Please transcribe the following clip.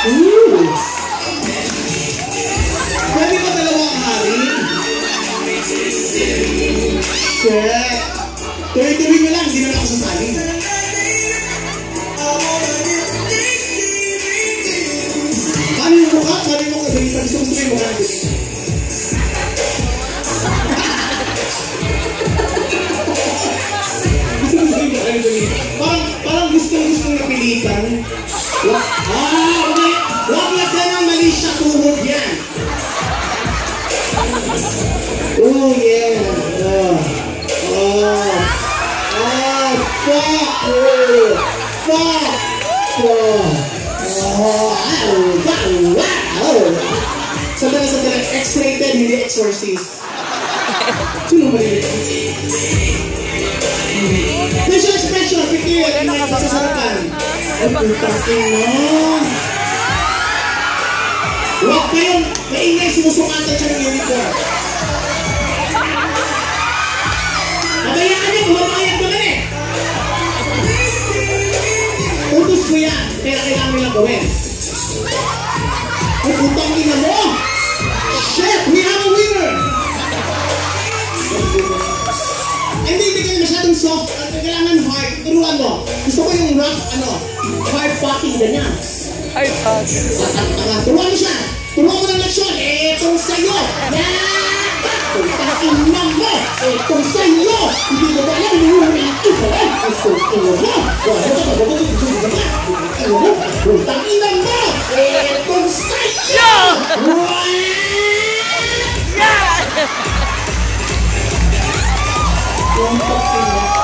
Ooh! Pwede ba dalawang hari? Shit! Tuloy-tuloy nyo lang, hindi na ako sasali. Ano yung mukha? Sabi mo kasi, gusto gusto mukha natin. Parang, parang gustong-gustong napilitan. Wa- Ah, Oh, yeah. Oh. Oh. Oh, fuck. Oh. Fuck. Oh. Oh. Wow. Wow. Wow. Sandali, sandali. X-rated, hindi exorcist. Sino ba yun? Facial expression, pikir, hindi masasarapan. Ay, putang ina. Huwag kayong maingay sinusukatan siya ng uniform. Kaya kailangan nilang gawin. Ay, putang ina mo! Shit, we have a winner! Hindi, hindi kayo masyadong soft. Ang kailangan hard. Turuan mo. Gusto ko yung rough, ano, hard fucking ganyan. Ay, tag. Tanga, turuan mo siya. Turuan mo ng leksyon. Etong sa'yo. Yan! Na mo. Etong sa'yo. Hindi mo ba alam yung ito ko? Etong Yeah! Yeah!